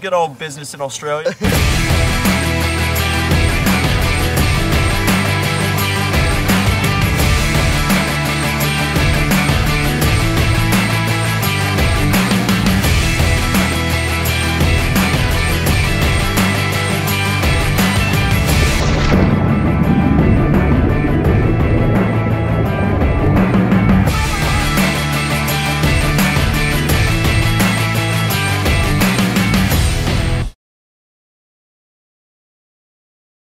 good old business in Australia.